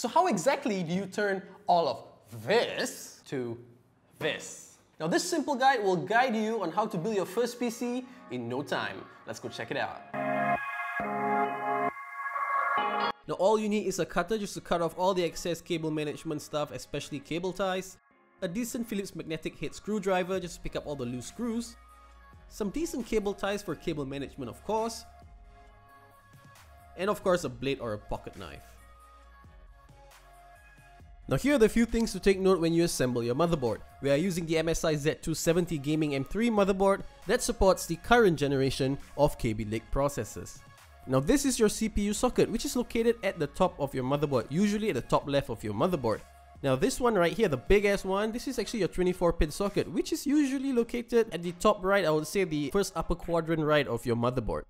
So how exactly do you turn all of this to this? Now this simple guide will guide you on how to build your first PC in no time. Let's go check it out. Now all you need is a cutter just to cut off all the excess cable management stuff, especially cable ties, a decent Phillips magnetic head screwdriver just to pick up all the loose screws, some decent cable ties for cable management of course, and of course a blade or a pocket knife. Now here are the few things to take note when you assemble your motherboard. We are using the MSI Z270 Gaming M3 motherboard that supports the current generation of Kaby Lake processors. Now this is your CPU socket which is located at the top of your motherboard, usually at the top left of your motherboard. Now this one right here, the big ass one, this is actually your 24 pin socket which is usually located at the top right, I would say the first upper quadrant right of your motherboard.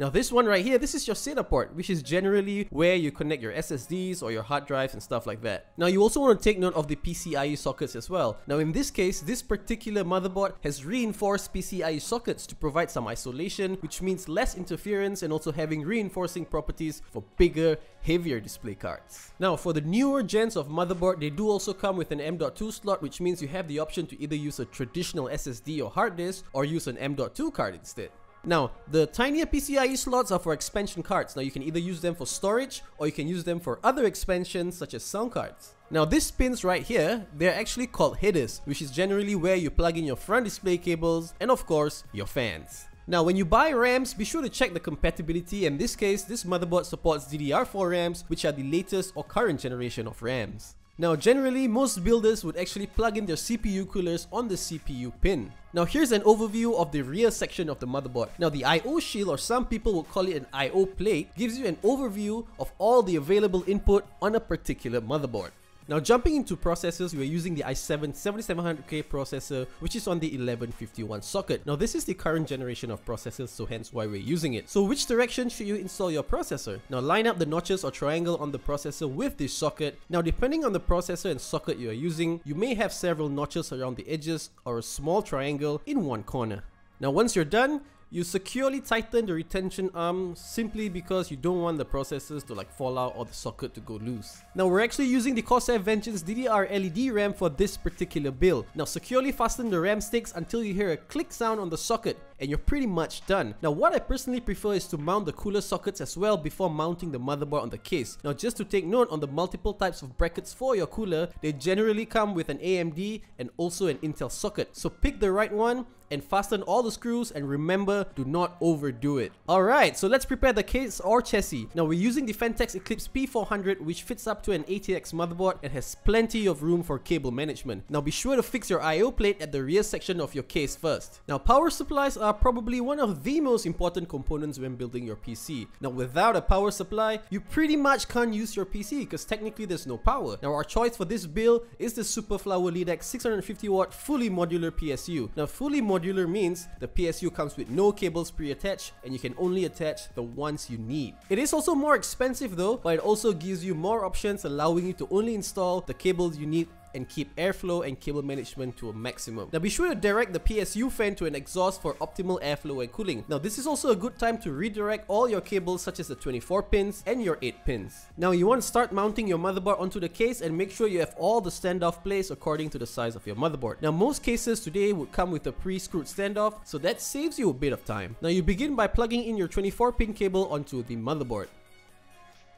Now this one right here, this is your SATA port, which is generally where you connect your SSDs or your hard drives and stuff like that. Now you also want to take note of the PCIe sockets as well. Now in this case, this particular motherboard has reinforced PCIe sockets to provide some isolation, which means less interference and also having reinforcing properties for bigger, heavier display cards. Now for the newer gens of motherboard, they do also come with an M.2 slot, which means you have the option to either use a traditional SSD or hard disk or use an M.2 card instead. Now, the tinier PCIe slots are for expansion cards. Now, you can either use them for storage or you can use them for other expansions such as sound cards. Now, these pins right here, they're actually called headers, which is generally where you plug in your front display cables and of course, your fans. Now, when you buy RAMs, be sure to check the compatibility. In this case, this motherboard supports DDR4 RAMs, which are the latest or current generation of RAMs. Now generally, most builders would actually plug in their CPU coolers on the CPU pin. Now here's an overview of the rear section of the motherboard. Now the I.O. shield or some people would call it an I.O. plate gives you an overview of all the available input on a particular motherboard. Now jumping into processors, we are using the i7 7700K processor, which is on the 1151 socket. Now this is the current generation of processors, so hence why we're using it. So which direction should you install your processor? Now line up the notches or triangle on the processor with the socket. Now depending on the processor and socket you are using, you may have several notches around the edges or a small triangle in one corner. Now once you're done, you securely tighten the retention arm simply because you don't want the processors to like fall out or the socket to go loose. Now we're actually using the Corsair Vengeance DDR LED RAM for this particular build. Now securely fasten the RAM sticks until you hear a click sound on the socket and you're pretty much done. Now what I personally prefer is to mount the cooler sockets as well before mounting the motherboard on the case. Now just to take note on the multiple types of brackets for your cooler, they generally come with an AMD and also an Intel socket. So pick the right one and fasten all the screws and remember do not overdo it. Alright, so let's prepare the case or chassis. Now we're using the Phanteks Eclipse P400 which fits up to an ATX motherboard and has plenty of room for cable management. Now be sure to fix your IO plate at the rear section of your case first. Now power supplies are probably one of the most important components when building your PC. Now without a power supply, you pretty much can't use your PC because technically there's no power. Now our choice for this build is the Superflower Leadex 650 watt fully modular PSU. Now fully modular means the PSU comes with no cables pre-attached and you can only attach the ones you need. It is also more expensive though, but it also gives you more options allowing you to only install the cables you need and keep airflow and cable management to a maximum. Now be sure to direct the PSU fan to an exhaust for optimal airflow and cooling. Now this is also a good time to redirect all your cables such as the 24 pins and your 8 pins. Now you want to start mounting your motherboard onto the case and make sure you have all the standoff placed according to the size of your motherboard. Now most cases today would come with a pre-screwed standoff so that saves you a bit of time. Now you begin by plugging in your 24 pin cable onto the motherboard.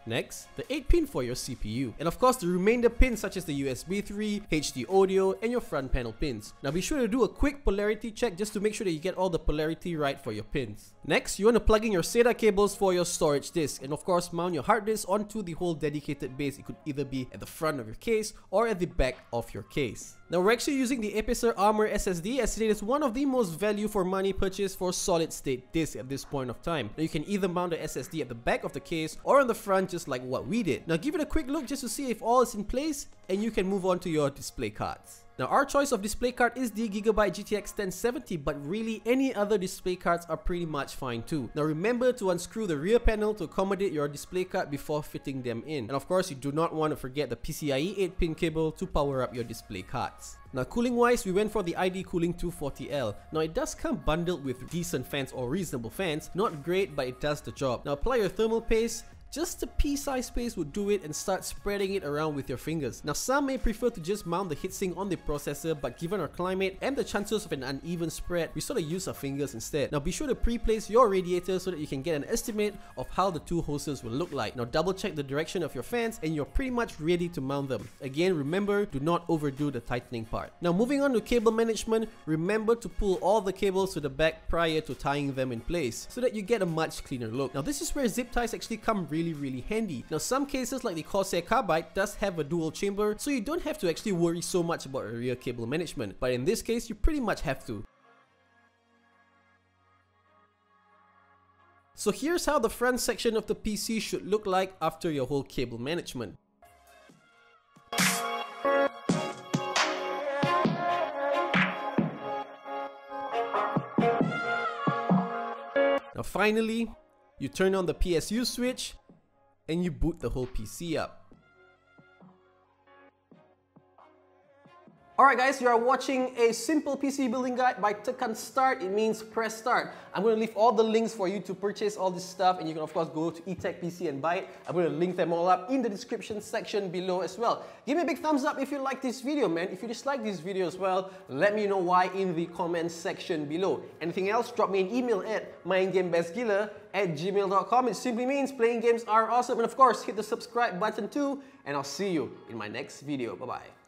Next, the 8 pin for your CPU. And of course, the remainder pins such as the USB 3, HD audio, and your front panel pins. Now be sure to do a quick polarity check just to make sure that you get all the polarity right for your pins. Next, you want to plug in your SATA cables for your storage disk. And of course, mount your hard disk onto the whole dedicated base. It could either be at the front of your case or at the back of your case. Now we're actually using the Apacer Armor SSD as it is one of the most value for money purchase for solid state disk at this point of time. Now you can either mount the SSD at the back of the case or on the front just like what we did. Now give it a quick look just to see if all is in place and you can move on to your display cards. Now our choice of display card is the Gigabyte GTX 1070 but really any other display cards are pretty much fine too. Now remember to unscrew the rear panel to accommodate your display card before fitting them in. And of course you do not want to forget the PCIe 8 pin cable to power up your display cards. Now cooling wise, we went for the ID Cooling 240L. Now it does come bundled with decent fans or reasonable fans, not great but it does the job. Now apply your thermal paste Just a pea-sized space would do it and start spreading it around with your fingers. Now some may prefer to just mount the heatsink on the processor but given our climate and the chances of an uneven spread, we sort of use our fingers instead. Now be sure to pre-place your radiator so that you can get an estimate of how the two hoses will look like. Now double check the direction of your fans and you're pretty much ready to mount them. Again, remember, do not overdo the tightening part. Now moving on to cable management, remember to pull all the cables to the back prior to tying them in place so that you get a much cleaner look. Now this is where zip ties actually come really really really handy. Now some cases like the Corsair Carbide does have a dual chamber so you don't have to actually worry so much about rear cable management but in this case you pretty much have to. So here's how the front section of the PC should look like after your whole cable management. Now finally, you turn on the PSU switch and you boot the whole PC up. Alright guys, you are watching a simple PC building guide by Tekan Start. It means press start. I'm going to leave all the links for you to purchase all this stuff and you can of course go to eTech PC and buy it. I'm going to link them all up in the description section below as well. Give me a big thumbs up if you like this video man. If you dislike this video as well, let me know why in the comments section below. Anything else, drop me an email at maingamebestgila at gmail.com. It simply means playing games are awesome and of course hit the subscribe button too and I'll see you in my next video. Bye bye.